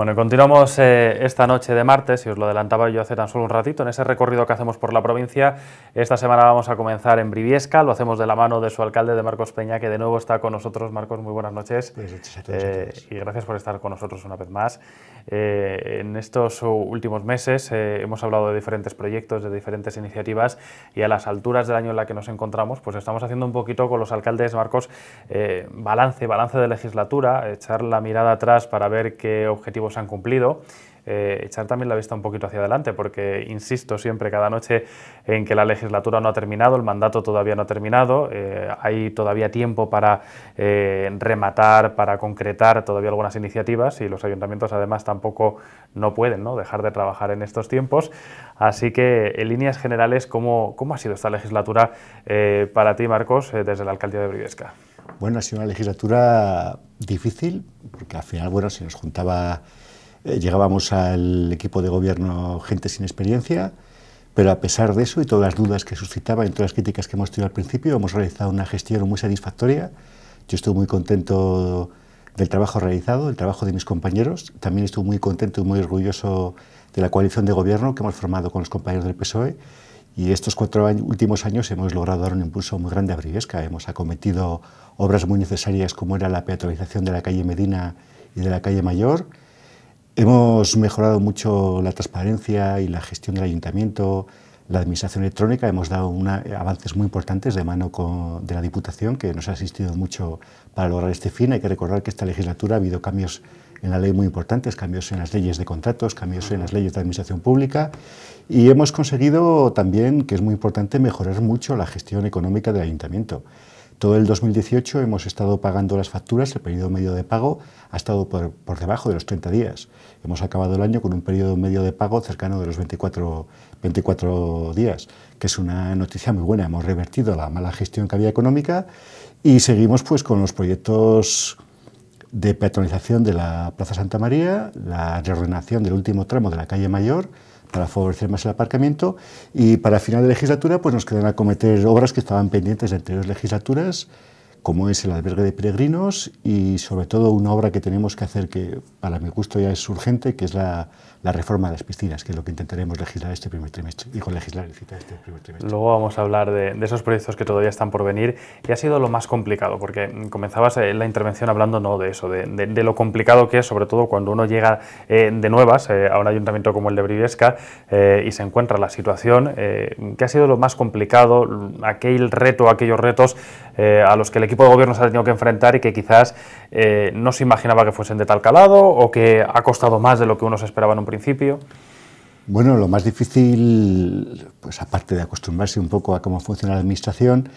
Bueno, continuamos eh, esta noche de martes, y os lo adelantaba yo hace tan solo un ratito, en ese recorrido que hacemos por la provincia. Esta semana vamos a comenzar en Briviesca, lo hacemos de la mano de su alcalde, de Marcos Peña, que de nuevo está con nosotros. Marcos, muy buenas noches. Buenas noches a todos, eh, y gracias por estar con nosotros una vez más. Eh, en estos últimos meses hemos hablado de diferentes proyectos, de diferentes iniciativas, y a las alturas del año en la que nos encontramos, pues estamos haciendo un poquito con los alcaldes, Marcos, balance, balance de legislatura, echar la mirada atrás para ver qué objetivos se han cumplido. Eh, echar también la vista un poquito hacia adelante, porque insisto siempre cada noche en que la legislatura no ha terminado, el mandato todavía no ha terminado, eh, hay todavía tiempo para eh, rematar, para concretar todavía algunas iniciativas y los ayuntamientos además tampoco no pueden ¿no? dejar de trabajar en estos tiempos. Así que en líneas generales, ¿cómo, cómo ha sido esta legislatura para ti, Marcos, desde la alcaldía de Briviesca? Bueno, ha sido una legislatura difícil, porque al final, bueno, se nos juntaba, eh, llegábamos al equipo de gobierno gente sin experiencia, pero a pesar de eso y todas las dudas que suscitaba y todas las críticas que hemos tenido al principio, hemos realizado una gestión muy satisfactoria. Yo estoy muy contento del trabajo realizado, del trabajo de mis compañeros. También estoy muy contento y muy orgulloso de la coalición de gobierno que hemos formado con los compañeros del PSOE y estos cuatro últimos años hemos logrado dar un impulso muy grande a Briviesca. Hemos acometido obras muy necesarias como era la peatonalización de la calle Medina y de la calle Mayor. Hemos mejorado mucho la transparencia y la gestión del ayuntamiento, la administración electrónica. Hemos dado avances muy importantes de mano de la Diputación, que nos ha asistido mucho para lograr este fin. Hay que recordar que esta legislatura ha habido cambios en la ley muy importantes, cambios en las leyes de contratos, cambios en las leyes de administración pública y hemos conseguido también, que es muy importante, mejorar mucho la gestión económica del ayuntamiento. Todo el 2018 hemos estado pagando las facturas, el periodo medio de pago ha estado por, por, debajo de los 30 días. Hemos acabado el año con un periodo medio de pago cercano de los 24, 24 días, que es una noticia muy buena. Hemos revertido la mala gestión que había económica y seguimos pues, con los proyectos de peatonalización de la Plaza Santa María, la reordenación del último tramo de la calle Mayor para favorecer más el aparcamiento y para final de legislatura pues nos quedan a cometer obras que estaban pendientes de anteriores legislaturas como es el albergue de peregrinos y sobre todo una obra que tenemos que hacer que para mi gusto ya es urgente, que es la, la reforma de las piscinas, que es lo que intentaremos legislar este primer trimestre, digo legislar este primer trimestre. Luego vamos a hablar de, de, esos proyectos que todavía están por venir y ha sido lo más complicado, porque comenzabas eh, la intervención hablando no de eso, de, de, lo complicado que es, sobre todo cuando uno llega eh, de nuevas eh, a un ayuntamiento como el de Briviesca eh, y se encuentra la situación, eh, que ha sido lo más complicado, aquel reto, aquellos retos a los que el equipo de gobierno se ha tenido que enfrentar y que quizás eh, no se imaginaba que fuesen de tal calado o que ha costado más de lo que uno se esperaba en un Bueno, lo más difícil, pues aparte de acostumbrarse un poco a cómo funciona la administración,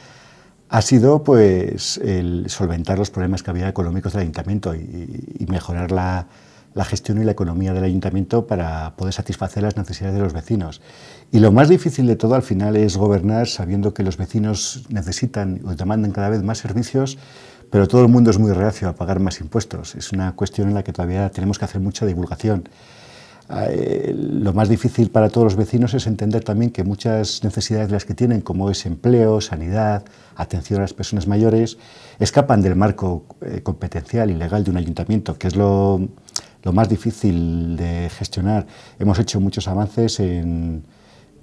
ha sido pues solventar los problemas que había económicos del ayuntamiento y, y mejorar la, la gestión y la economía del ayuntamiento para poder satisfacer las necesidades de los vecinos. Y lo más difícil de todo al final es gobernar sabiendo que los vecinos necesitan o demandan cada vez más servicios, pero todo el mundo es muy reacio a pagar más impuestos. Es una cuestión en la que todavía tenemos que hacer mucha divulgación. Eh, lo más difícil para todos los vecinos es entender también que muchas necesidades de las que tienen, como es empleo, sanidad, atención a las personas mayores, escapan del marco eh, competencial y legal de un ayuntamiento, que es lo, lo más difícil de gestionar. Hemos hecho muchos avances en,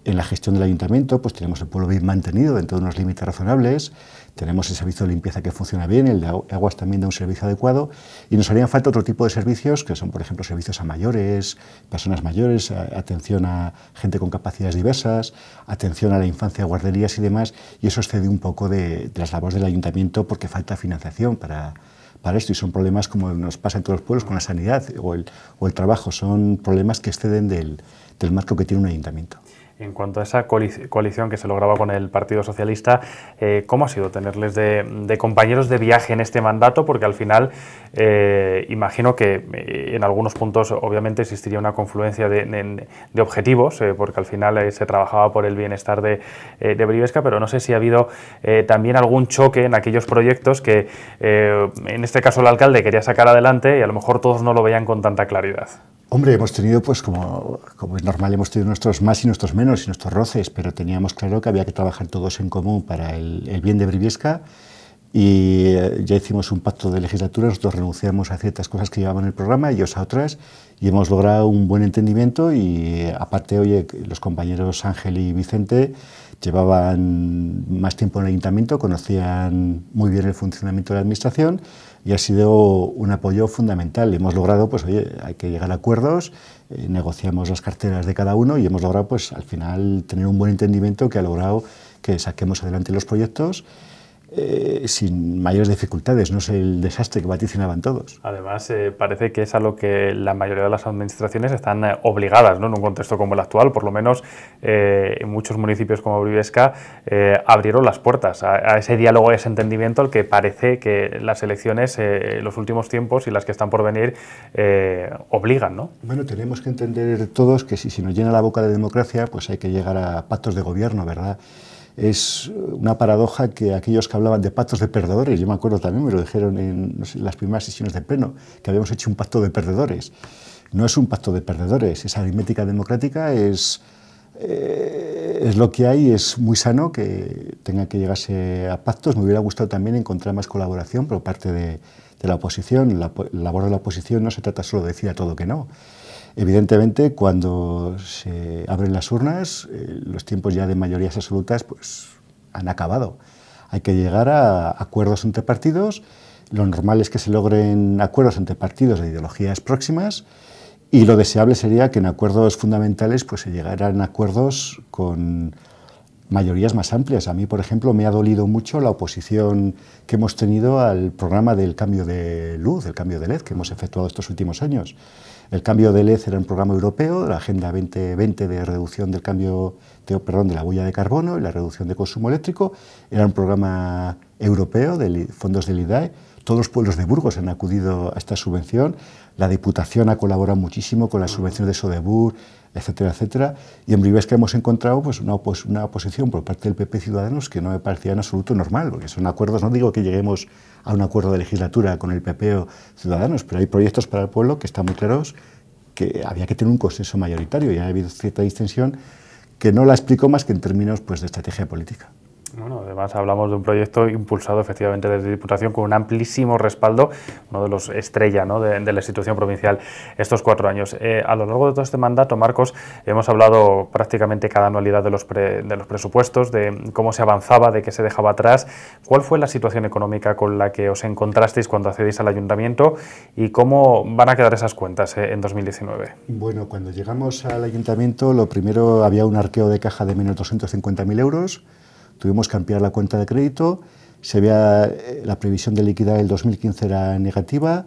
en la gestión del ayuntamiento, pues tenemos el pueblo bien mantenido dentro de unos límites razonables, tenemos el servicio de limpieza que funciona bien, el de aguas también da un servicio adecuado y nos harían falta otro tipo de servicios que son, por ejemplo, servicios a mayores, personas mayores, atención a gente con capacidades diversas, atención a la infancia, guarderías y demás, y eso excede un poco de, de las labores del ayuntamiento porque falta financiación para, para esto y son problemas como nos pasa en todos los pueblos con la sanidad o el, o el trabajo, son problemas que exceden del, del marco que tiene un ayuntamiento. En cuanto a esa coalición que se lograba con el Partido Socialista, eh, ¿cómo ha sido tenerles de, compañeros de viaje en este mandato? Porque al final eh, imagino que eh, en algunos puntos obviamente existiría una confluencia de, objetivos, eh, porque al final se trabajaba por el bienestar de, de pero no sé si ha habido también algún choque en aquellos proyectos que en este caso el alcalde quería sacar adelante y a lo mejor todos no lo veían con tanta claridad. Hombre, hemos tenido, pues como, como, es normal, hemos tenido nuestros más y nuestros menos y nuestros roces, pero teníamos claro que había que trabajar todos en común para el, el bien de Briviesca y eh, ya hicimos un pacto de legislatura, nosotros renunciamos a ciertas cosas que llevaban el programa, ellos a otras, y hemos logrado un buen entendimiento y aparte, oye, los compañeros Ángel y Vicente llevaban más tiempo en el ayuntamiento, conocían muy bien el funcionamiento de la administración y ha sido un apoyo fundamental. Hemos logrado, pues oye, hay que llegar a acuerdos, eh, negociamos las carteras de cada uno y hemos logrado, pues al final, tener un buen entendimiento que ha logrado que saquemos adelante los proyectos eh, sin mayores dificultades, no es el desastre que vaticinaban todos. Además, eh, parece que es a lo que la mayoría de las administraciones están eh, obligadas, ¿no? en un contexto como el actual, por lo menos en muchos municipios como Brivesca abrieron las puertas a, ese diálogo, a ese entendimiento al que parece que las elecciones, en los últimos tiempos y las que están por venir, obligan. ¿no? Bueno, tenemos que entender todos que si, si nos llena la boca de democracia, pues hay que llegar a pactos de gobierno, ¿verdad? Es una paradoja que aquellos que hablaban de pactos de perdedores, yo me acuerdo también, me lo dijeron en las primeras sesiones de pleno, que habíamos hecho un pacto de perdedores. No es un pacto de perdedores, esa aritmética democrática es, eh, es lo que hay, es muy sano que tenga que llegarse a pactos. Me hubiera gustado también encontrar más colaboración por parte de, de la oposición. La, la labor de la oposición no se trata solo de decir a todo que no. Evidentemente, cuando se abren las urnas, eh, los tiempos ya de mayorías absolutas pues, han acabado. Hay que llegar a acuerdos entre partidos. Lo normal es que se logren acuerdos entre partidos de ideologías próximas y lo deseable sería que en acuerdos fundamentales pues, se llegaran a acuerdos con mayorías más amplias. A mí, por ejemplo, me ha dolido mucho la oposición que hemos tenido al programa del cambio de luz, el cambio de LED que hemos efectuado estos últimos años. El cambio de LED era un programa europeo, la Agenda 2020 de reducción del cambio, de, la huella de carbono y la reducción de consumo eléctrico, era un programa europeo de fondos del IDAE. Todos los pueblos de Burgos han acudido a esta subvención. La Diputación ha colaborado muchísimo con las subvenciones de Sodebur, etcétera, etcétera. Y en Brivesca hemos encontrado pues, una, una oposición por parte del PP Ciudadanos que no me parecía en absoluto normal, porque son acuerdos, no digo que lleguemos a un acuerdo de legislatura con el PP o Ciudadanos, pero hay proyectos para el pueblo que están muy claros que había que tener un consenso mayoritario y ha habido cierta distensión que no la explico más que en términos pues, de estrategia política. Bueno, además hablamos de un proyecto impulsado efectivamente desde Diputación con un amplísimo respaldo, uno de los estrella ¿no? de, la institución provincial estos cuatro años. Eh, a lo largo de todo este mandato, Marcos, hemos hablado prácticamente cada anualidad de los, de los presupuestos, de cómo se avanzaba, de qué se dejaba atrás. ¿Cuál fue la situación económica con la que os encontrasteis cuando accedéis al ayuntamiento y cómo van a quedar esas cuentas eh, en 2019? Bueno, cuando llegamos al ayuntamiento, lo primero había un arqueo de caja de menos 250.000 euros tuvimos que ampliar la cuenta de crédito, se veía, eh, la previsión de liquidar el 2015 era negativa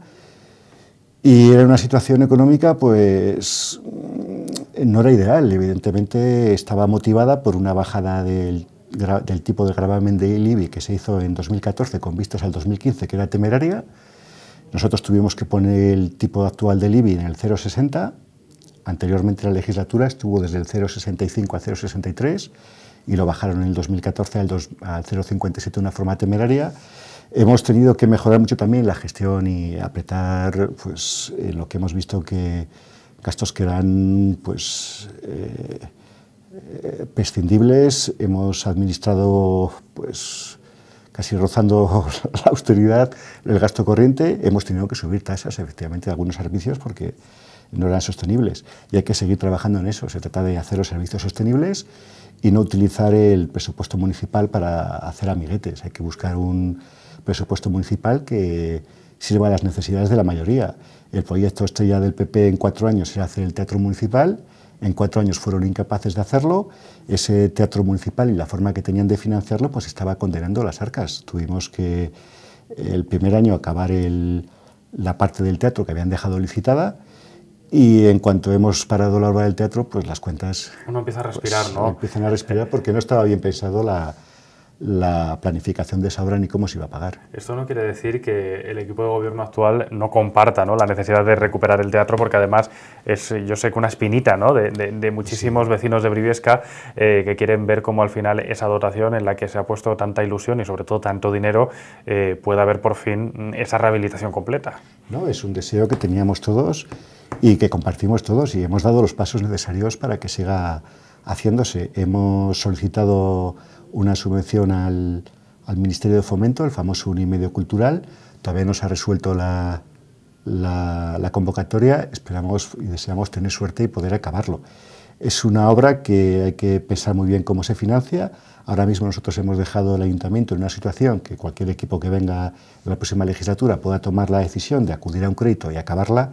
y era una situación económica pues mm, no era ideal, evidentemente estaba motivada por una bajada del, del tipo de gravamen de IBI que se hizo en 2014 con vistas al 2015 que era temeraria. Nosotros tuvimos que poner el tipo actual del IBI en el 0,60, anteriormente la legislatura estuvo desde el 0,65 a 0,63 y lo bajaron en el 2014 al, 0,57 de una forma temeraria. Hemos tenido que mejorar mucho también la gestión y apretar pues, en lo que hemos visto que gastos que eran pues, eh, eh, prescindibles. Hemos administrado pues, casi rozando la austeridad el gasto corriente. Hemos tenido que subir tasas efectivamente de algunos servicios porque no eran sostenibles y hay que seguir trabajando en eso. Se trata de hacer los servicios sostenibles y no utilizar el presupuesto municipal para hacer amiguetes. Hay que buscar un presupuesto municipal que sirva a las necesidades de la mayoría. El proyecto estrella del PP en cuatro años era hacer el teatro municipal. En cuatro años fueron incapaces de hacerlo. Ese teatro municipal y la forma que tenían de financiarlo pues estaba condenando las arcas. Tuvimos que el primer año acabar la parte del teatro que habían dejado licitada y en cuanto hemos parado la obra del teatro, pues las cuentas... Uno empieza a respirar, pues, ¿no? Empiezan a respirar porque no estaba bien pensado la, la planificación de esa obra ni cómo se iba a pagar. Esto no quiere decir que el equipo de gobierno actual no comparta ¿no? la necesidad de recuperar el teatro, porque además es, yo sé que una espinita ¿no? de, muchísimos vecinos de Briviesca eh, que quieren ver cómo al final esa dotación en la que se ha puesto tanta ilusión y sobre todo tanto dinero eh, pueda haber por fin esa rehabilitación completa. No, es un deseo que teníamos todos y que compartimos todos y hemos dado los pasos necesarios para que siga haciéndose. Hemos solicitado una subvención al, Ministerio de Fomento, el famoso Unimedio Cultural. Todavía no se ha resuelto la, la, convocatoria, esperamos y deseamos tener suerte y poder acabarlo. Es una obra que hay que pensar muy bien cómo se financia. Ahora mismo nosotros hemos dejado al ayuntamiento en una situación que cualquier equipo que venga en la próxima legislatura pueda tomar la decisión de acudir a un crédito y acabarla,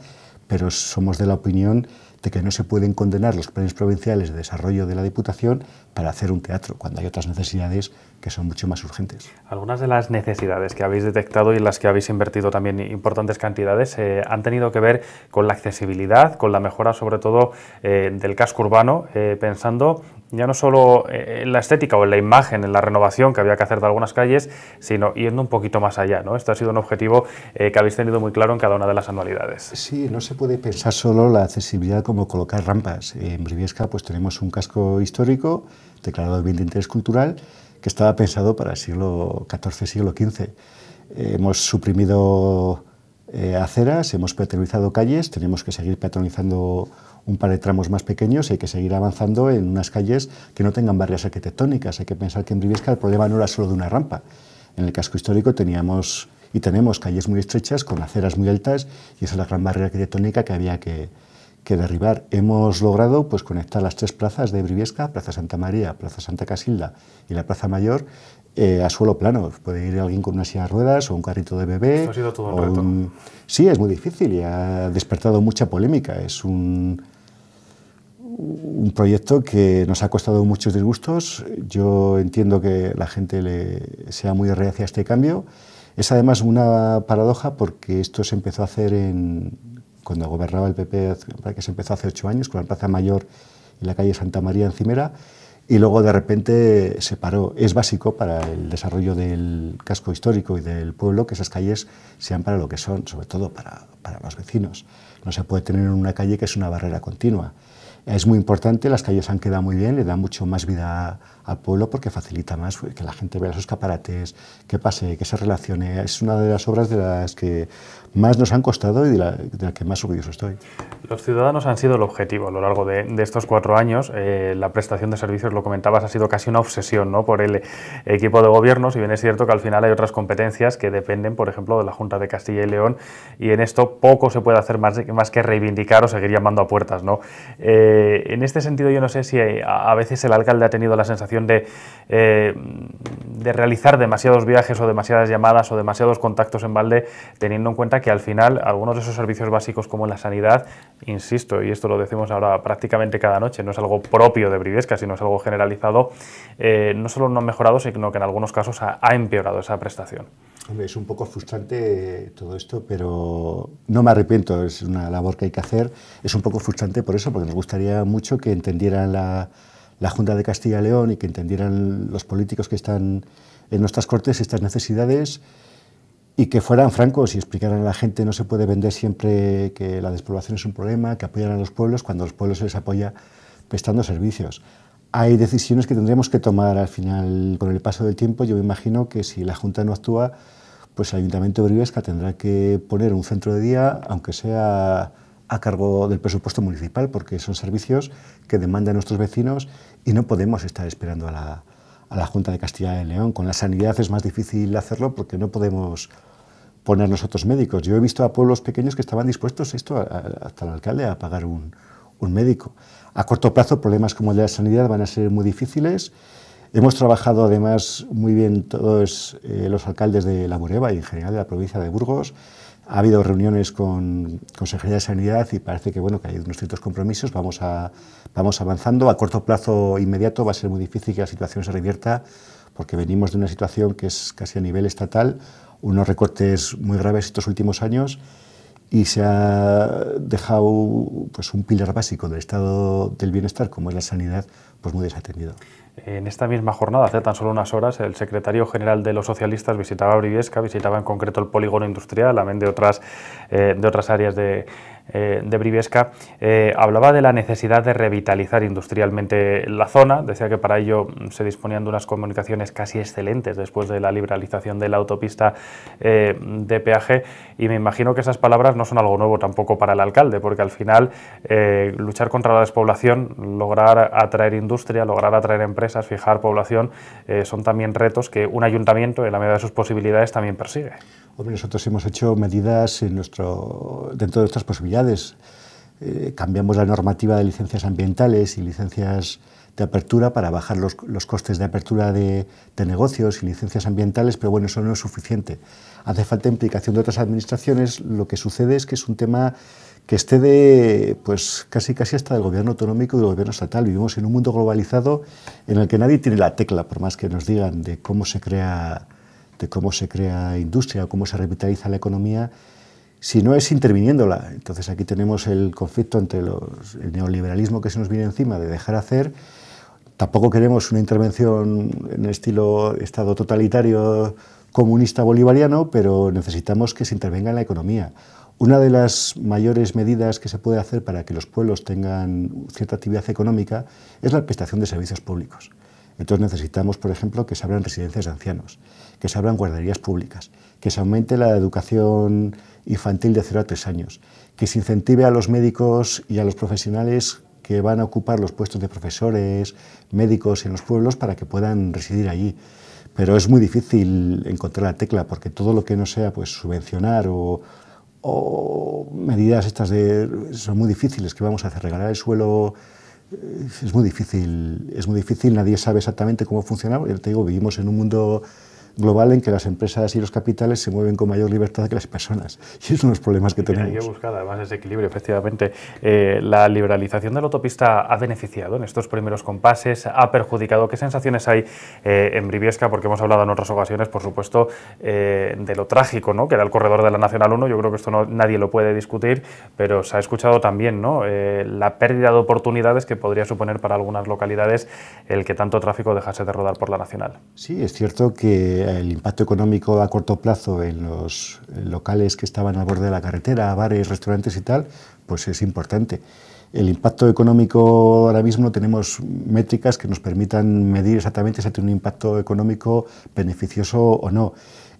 pero somos de la opinión de que no se pueden condenar los planes provinciales de desarrollo de la Diputación para hacer un teatro, cuando hay otras necesidades que son mucho más urgentes. Algunas de las necesidades que habéis detectado y en las que habéis invertido también importantes cantidades eh, han tenido que ver con la accesibilidad, con la mejora sobre todo eh, del casco urbano, eh, pensando ya no solo en la estética o en la imagen, en la renovación que había que hacer de algunas calles, sino yendo un poquito más allá. ¿no? Esto ha sido un objetivo que habéis tenido muy claro en cada una de las anualidades. Sí, no se puede pensar solo la accesibilidad como colocar rampas. En Briviesca pues tenemos un casco histórico declarado bien de interés cultural que estaba pensado para el siglo XIV, siglo XV. hemos suprimido eh, aceras, hemos peatonalizado calles, tenemos que seguir peatonalizando un par de tramos más pequeños y hay que seguir avanzando en unas calles que no tengan barreras arquitectónicas. Hay que pensar que en Briviesca el problema no era solo de una rampa. En el casco histórico teníamos y tenemos calles muy estrechas con aceras muy altas y esa es la gran barrera arquitectónica que había que, que derribar. Hemos logrado pues, conectar las tres plazas de Briviesca, Plaza Santa María, Plaza Santa Casilda y la Plaza Mayor, eh, a suelo plano. Puede ir alguien con una silla de ruedas o un carrito de bebé. ha sido todo un reto. Sí, es muy difícil y ha despertado mucha polémica. Es un, un proyecto que nos ha costado muchos disgustos. Yo entiendo que la gente le sea muy reacia a este cambio. Es además una paradoja porque esto se empezó a hacer en, cuando gobernaba el PP, que se empezó hace ocho años, con la Plaza Mayor y la calle Santa María encimera, y luego de repente se paró. Es básico para el desarrollo del casco histórico y del pueblo que esas calles sean para lo que son, sobre todo para, para los vecinos. No se puede tener una calle que es una barrera continua. Es muy importante, las calles han quedado muy bien, le dan mucho más vida al pueblo porque facilita más que la gente vea sus escaparates, que pase, que se relacione. Es una de las obras de las que más nos han costado y de la, que más orgulloso estoy. Los ciudadanos han sido el objetivo a lo largo de, estos cuatro años. Eh, la prestación de servicios, lo comentabas, ha sido casi una obsesión ¿no? por el equipo de gobierno, si bien es cierto que al final hay otras competencias que dependen, por ejemplo, de la Junta de Castilla y León, y en esto poco se puede hacer más, más que reivindicar o seguir llamando a puertas. ¿no? Eh, en este sentido, yo no sé si a, veces el alcalde ha tenido la sensación de, eh, de realizar demasiados viajes o demasiadas llamadas o demasiados contactos en balde, teniendo en cuenta que al final algunos de esos servicios básicos como la sanidad, insisto, y esto lo decimos ahora prácticamente cada noche, no es algo propio de Briviesca, sino es algo generalizado, eh, no solo no ha mejorado, sino que en algunos casos ha, empeorado esa prestación. Hombre, es un poco frustrante todo esto, pero no me arrepiento, es una labor que hay que hacer. Es un poco frustrante por eso, porque nos gustaría mucho que entendieran la, la Junta de Castilla y León y que entendieran los políticos que están en nuestras cortes estas necesidades y que fueran francos y explicaran a la gente no se puede vender siempre que la despoblación es un problema, que apoyan a los pueblos cuando los pueblos se les apoya prestando servicios. Hay decisiones que tendríamos que tomar al final con el paso del tiempo. Yo me imagino que si la Junta no actúa, pues el Ayuntamiento de Brivesca tendrá que poner un centro de día, aunque sea a cargo del presupuesto municipal, porque son servicios que demandan nuestros vecinos y no podemos estar esperando a la, a la Junta de Castilla y León. Con la sanidad es más difícil hacerlo porque no podemos poner nosotros médicos. Yo he visto a pueblos pequeños que estaban dispuestos, esto, hasta el alcalde, a pagar un, un, médico. A corto plazo, problemas como el de la sanidad van a ser muy difíciles. Hemos trabajado además muy bien todos eh, los alcaldes de La Bureba y en general de la provincia de Burgos. Ha habido reuniones con Consejería de Sanidad y parece que, bueno, que hay unos ciertos compromisos. Vamos, a, vamos avanzando. A corto plazo inmediato va a ser muy difícil que la situación se revierta porque venimos de una situación que es casi a nivel estatal unos recortes muy graves estos últimos años y se ha dejado pues, un pilar básico del estado del bienestar, como es la sanidad, pues muy desatendido. En esta misma jornada, hace tan solo unas horas, el secretario general de los socialistas visitaba Briviesca, visitaba en concreto el polígono industrial, también de otras, eh, de otras áreas de, eh, de Briviesca, eh, hablaba de la necesidad de revitalizar industrialmente la zona, decía que para ello se disponían de unas comunicaciones casi excelentes después de la liberalización de la autopista eh, de peaje y me imagino que esas palabras no son algo nuevo tampoco para el alcalde, porque al final luchar contra la despoblación, lograr atraer industria, lograr atraer empresas, fijar población, son también retos que un ayuntamiento, en la medida de sus posibilidades, también persigue. Hombre, nosotros hemos hecho medidas en nuestro, dentro de nuestras posibilidades. Eh, cambiamos la normativa de licencias ambientales y licencias de apertura para bajar los, los costes de apertura de, de, negocios y licencias ambientales, pero bueno, eso no es suficiente. Hace falta implicación de otras administraciones. Lo que sucede es que es un tema que excede pues, casi, casi hasta del gobierno autonómico y del gobierno estatal. Vivimos en un mundo globalizado en el que nadie tiene la tecla, por más que nos digan de cómo se crea, de cómo se crea industria o cómo se revitaliza la economía, si no es interviniéndola. Entonces aquí tenemos el conflicto entre el neoliberalismo que se nos viene encima de dejar hacer. Tampoco queremos una intervención en estilo Estado totalitario comunista bolivariano, pero necesitamos que se intervenga en la economía. Una de las mayores medidas que se puede hacer para que los pueblos tengan cierta actividad económica es la prestación de servicios públicos. Entonces necesitamos, por ejemplo, que se abran residencias de ancianos, que se abran guarderías públicas, que se aumente la educación infantil de 0 a 3 años, que se incentive a los médicos y a los profesionales que van a ocupar los puestos de profesores, médicos en los pueblos para que puedan residir allí. Pero es muy difícil encontrar la tecla porque todo lo que no sea pues, subvencionar o, medidas estas son muy difíciles, que vamos a hacer? Regalar el suelo es muy difícil, es muy difícil, nadie sabe exactamente cómo funciona, te digo, vivimos en un mundo global en que las empresas y los capitales se mueven con mayor libertad que las personas. Y esos son los problemas que tenemos. Hay que buscar además ese equilibrio, efectivamente. Eh, ¿La liberalización de la autopista ha beneficiado en estos primeros compases? ¿Ha perjudicado? ¿Qué sensaciones hay eh, en Briviesca? Porque hemos hablado en otras ocasiones, por supuesto, eh, de lo trágico ¿no? que era el corredor de la Nacional 1. Yo creo que esto no, nadie lo puede discutir, pero se ha escuchado también ¿no? la pérdida de oportunidades que podría suponer para algunas localidades el que tanto tráfico dejase de rodar por la Nacional. Sí, es cierto que el impacto económico a corto plazo en los locales que estaban al borde de la carretera, bares, restaurantes y tal, pues es importante. El impacto económico ahora mismo tenemos métricas que nos permitan medir exactamente si tiene un impacto económico beneficioso o no.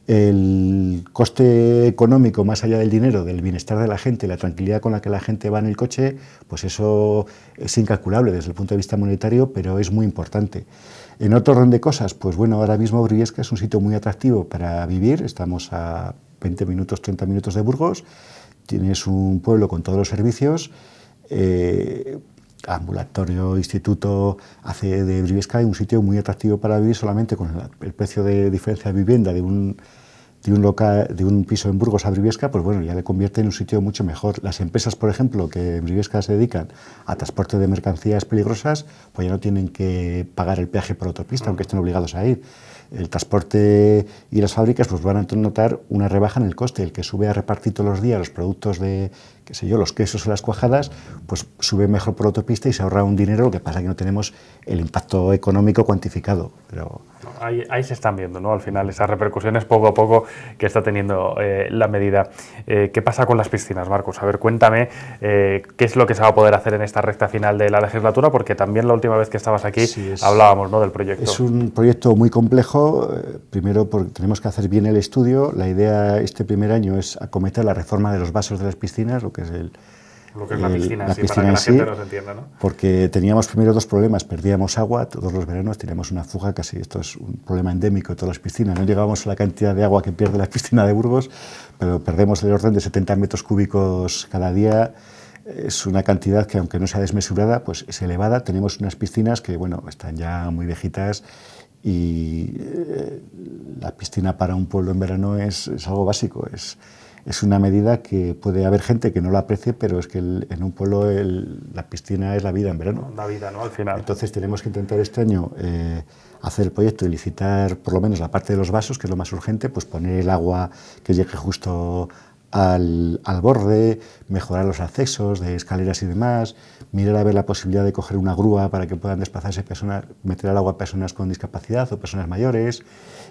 El coste económico, más allá del dinero, del bienestar de la gente, la tranquilidad con la que la gente va en el coche, pues eso es incalculable desde el punto de vista monetario, pero es muy importante. En otro orden de cosas, pues bueno, ahora mismo Briviesca es un sitio muy atractivo para vivir, estamos a 20 minutos, 30 minutos de Burgos, tienes un pueblo con todos los servicios, eh, ambulatorio, instituto, hace de Briviesca un sitio muy atractivo para vivir solamente con el precio de diferencia de vivienda de un de un, piso en Burgos a Briviesca, pues bueno, ya le convierte en un sitio mucho mejor. Las empresas, por ejemplo, que en Briviesca se dedican a transporte de mercancías peligrosas, pues ya no tienen que pagar el peaje por autopista, aunque estén obligados a ir. El transporte y las fábricas pues van a notar una rebaja en el coste. El que sube a repartir todos los días los productos de, qué sé yo, los quesos o las cuajadas, pues sube mejor por autopista y se ahorra un dinero, lo que pasa es que no tenemos el impacto económico cuantificado. Pero ahí, se están viendo, ¿no? Al final, esas repercusiones poco a poco que está teniendo eh, la medida. Eh, ¿Qué pasa con las piscinas, Marcos? A ver, cuéntame eh, qué es lo que se va a poder hacer en esta recta final de la legislatura, porque también la última vez que estabas aquí hablábamos ¿no? del proyecto. Es un proyecto muy complejo, primero porque tenemos que hacer bien el estudio. La idea este primer año es acometer la reforma de los vasos de las piscinas, lo que es el lo que es la piscina, la piscina para que la gente nos entienda, ¿no? Porque teníamos primero dos problemas, perdíamos agua, todos los veranos teníamos una fuga casi, esto es un problema endémico de todas las piscinas, no llegábamos a la cantidad de agua que pierde la piscina de Burgos, pero perdemos el orden de 70 metros cúbicos cada día, es una cantidad que aunque no sea desmesurada, pues es elevada, tenemos unas piscinas que, bueno, están ya muy viejitas y eh, la piscina para un pueblo en verano es, es algo básico, es es una medida que puede haber gente que no la aprecie, pero es que en un pueblo la piscina es la vida en verano. La vida, ¿no? Al final. Entonces tenemos que intentar este año eh, hacer el proyecto y licitar por lo menos la parte de los vasos, que es lo más urgente, pues poner el agua que llegue justo al, al, borde, mejorar los accesos de escaleras y demás, mirar a ver la posibilidad de coger una grúa para que puedan desplazarse personas, meter al agua personas con discapacidad o personas mayores,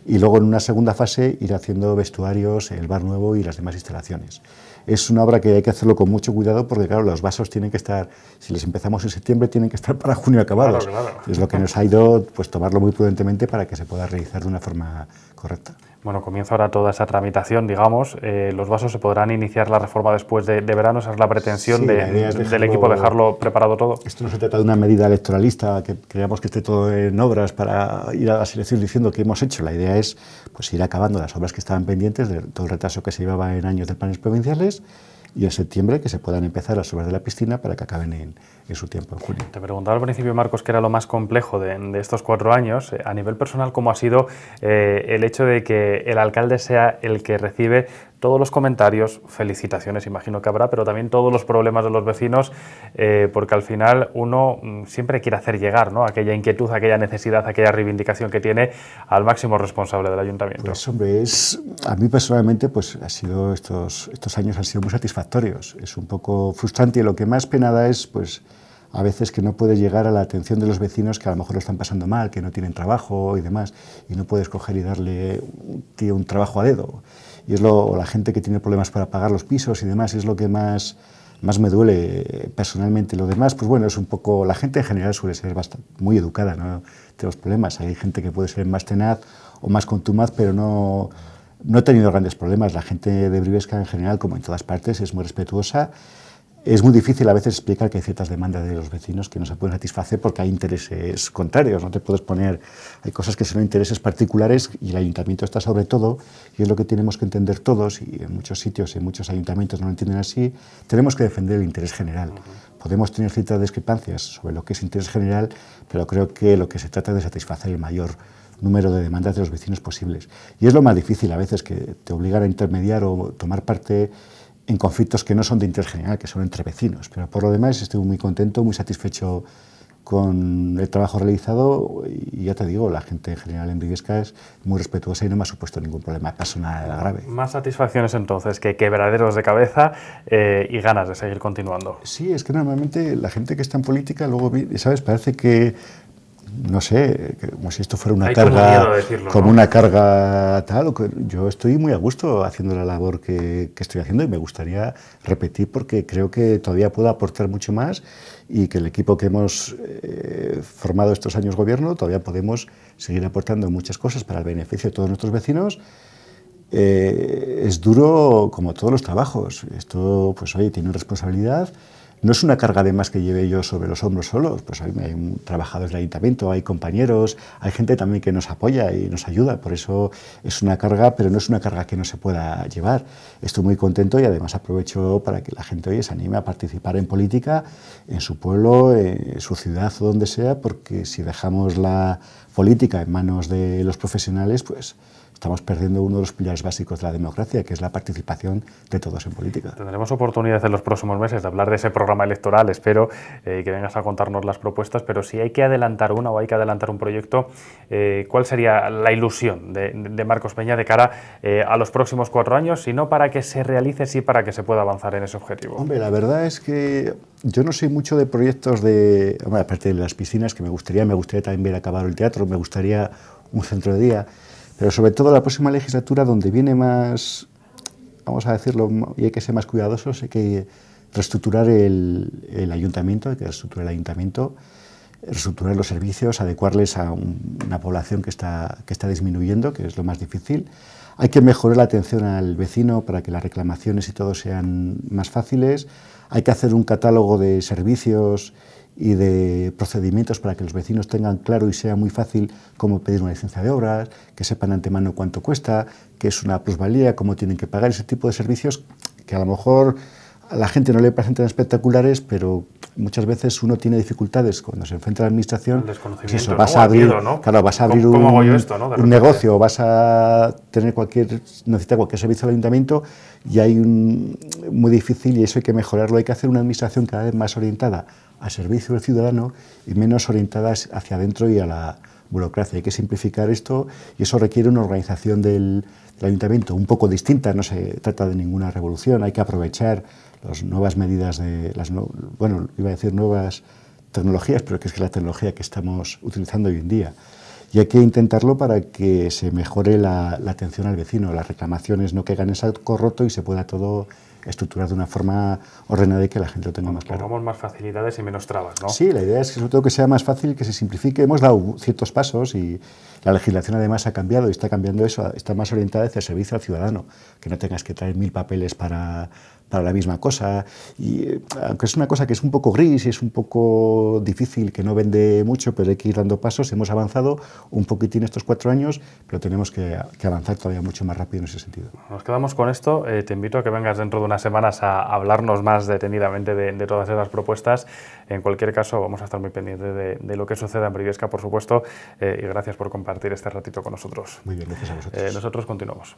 y luego en una segunda fase ir haciendo vestuarios, el bar nuevo y las demás instalaciones. es una obra que hay que hacerlo con mucho cuidado porque, claro, los vasos tienen que estar, si les empezamos en septiembre, tienen que estar para junio acabados. Es lo que nos ha ido, pues tomarlo muy prudentemente para que se pueda realizar de una forma correcta. Bueno, comienza ahora toda esa tramitación, digamos. Eh, los vasos se podrán iniciar la reforma después de, verano. Esa es la pretensión del equipo, dejarlo preparado todo. Esto no se trata de una medida electoralista, que creamos que esté todo en obras para ir a la selección diciendo que hemos hecho. La idea es pues, ir acabando las obras que estaban pendientes, de todo el retraso que se llevaba en años de planes provinciales, y en septiembre que se puedan empezar las obras de la piscina para que acaben en, en su tiempo, en julio. Te preguntaba al principio, Marcos, qué era lo más complejo de, de estos cuatro años. Eh, a nivel personal, ¿cómo ha sido eh, el hecho de que el alcalde sea el que recibe todos los comentarios, felicitaciones imagino que habrá, pero también todos los problemas de los vecinos, eh, porque al final uno mm, siempre quiere hacer llegar ¿no? aquella inquietud, aquella necesidad, aquella reivindicación que tiene al máximo responsable del ayuntamiento. Pues hombre, es, a mí personalmente pues, ha sido estos, estos años han sido muy satisfactorios. Es un poco frustrante y lo que más penada es pues, a veces que no puedes llegar a la atención de los vecinos que a lo mejor lo están pasando mal, que no tienen trabajo y demás, y no puedes coger y darle un, un trabajo a dedo y es lo, la gente que tiene problemas para pagar los pisos y demás, es lo que más, más me duele personalmente. Lo demás, pues bueno, es un poco, la gente en general suele ser bastante, muy educada, no tenemos problemas, hay gente que puede ser más tenaz o más contumaz, pero no, no he tenido grandes problemas. La gente de Brivesca en general, como en todas partes, es muy respetuosa es muy difícil a veces explicar que hay ciertas demandas de los vecinos que no se pueden satisfacer porque hay intereses contrarios. No te puedes poner, hay cosas que son intereses particulares y el ayuntamiento está sobre todo y es lo que tenemos que entender todos y en muchos sitios, en muchos ayuntamientos no lo entienden así. Tenemos que defender el interés general. Podemos tener ciertas discrepancias sobre lo que es interés general, pero creo que lo que se trata es de satisfacer el mayor número de demandas de los vecinos posibles. Y es lo más difícil a veces que te obligan a intermediar o tomar parte en conflictos que no son de interés general, que son entre vecinos. Pero por lo demás estoy muy contento, muy satisfecho con el trabajo realizado y ya te digo, la gente en general en Viviesca es muy respetuosa y no me ha supuesto ningún problema personal grave. Más satisfacciones entonces que quebraderos de cabeza eh, y ganas de seguir continuando. Sí, es que normalmente la gente que está en política luego, ¿sabes? Parece que no sé, como si esto fuera una carga, como, una carga tal. Yo estoy muy a gusto haciendo la labor que, estoy haciendo y me gustaría repetir porque creo que todavía puedo aportar mucho más y que el equipo que hemos eh, formado estos años gobierno todavía podemos seguir aportando muchas cosas para el beneficio de todos nuestros vecinos. Eh, es duro como todos los trabajos. Esto, pues oye, tiene responsabilidad no es una carga de más que lleve yo sobre los hombros solos, pues hay, trabajadores del ayuntamiento, hay compañeros, hay gente también que nos apoya y nos ayuda, por eso es una carga, pero no es una carga que no se pueda llevar. Estoy muy contento y además aprovecho para que la gente hoy se anime a participar en política en su pueblo, en su ciudad o donde sea, porque si dejamos la política en manos de los profesionales, pues estamos perdiendo uno de los pilares básicos de la democracia, que es la participación de todos en política. Tendremos oportunidad en los próximos meses de hablar de ese programa electoral, espero eh, que vengas a contarnos las propuestas, pero si hay que adelantar una o hay que adelantar un proyecto, eh, ¿cuál sería la ilusión de, Marcos Peña de cara eh, a los próximos cuatro años, si no para que se realice, sí para que se pueda avanzar en ese objetivo? Hombre, la verdad es que yo no soy mucho de proyectos de, aparte de las piscinas, que me gustaría, me gustaría también ver acabar el teatro, me gustaría un centro de día, pero sobre todo la próxima legislatura, donde viene más, vamos a decirlo, y hay que ser más cuidadosos, hay que reestructurar el, ayuntamiento, hay que reestructurar el ayuntamiento, reestructurar los servicios, adecuarles a una población que está, que está disminuyendo, que es lo más difícil. Hay que mejorar la atención al vecino para que las reclamaciones y todo sean más fáciles. Hay que hacer un catálogo de servicios y de procedimientos para que los vecinos tengan claro y sea muy fácil cómo pedir una licencia de obras, que sepan antemano cuánto cuesta, qué es una plusvalía, cómo tienen que pagar ese tipo de servicios que a lo mejor a la gente no le parecen espectaculares, pero muchas veces uno tiene dificultades cuando se enfrenta a la administración. Pues eso, vas a abrir, claro, vas a abrir un, un negocio, vas a tener cualquier, necesitar cualquier servicio del ayuntamiento y hay un muy difícil y eso hay que mejorarlo. Hay que hacer una administración cada vez más orientada al servicio del ciudadano y menos orientada hacia adentro y a la burocracia. Hay que simplificar esto y eso requiere una organización del, ayuntamiento un poco distinta. No se trata de ninguna revolución. Hay que aprovechar las nuevas medidas de, las bueno, iba a decir nuevas tecnologías, pero que es la tecnología que estamos utilizando hoy en día. Y hay que intentarlo para que se mejore la, atención al vecino, las reclamaciones no caigan en saco roto y se pueda todo estructurar de una forma ordenada y que la gente lo tenga más claro. Pongamos más facilidades y menos trabas, ¿no? Sí, la idea es que sobre todo que sea más fácil, que se simplifique. Hemos dado ciertos pasos y la legislación además ha cambiado y está cambiando eso, está más orientada hacia el servicio al ciudadano, que no tengas que traer mil papeles para, para la misma cosa. Y eh, aunque es una cosa que es un poco gris y es un poco difícil, que no vende mucho, pero hay que ir dando pasos, hemos avanzado un poquitín estos cuatro años, pero tenemos que, avanzar todavía mucho más rápido en ese sentido. Nos quedamos con esto. Eh, te invito a que vengas dentro de unas semanas a hablarnos más detenidamente de, todas esas propuestas. En cualquier caso, vamos a estar muy pendientes de, lo que suceda en Briviesca, por supuesto, eh, y gracias por compartir este ratito con nosotros. Muy bien, gracias a vosotros. nosotros continuamos.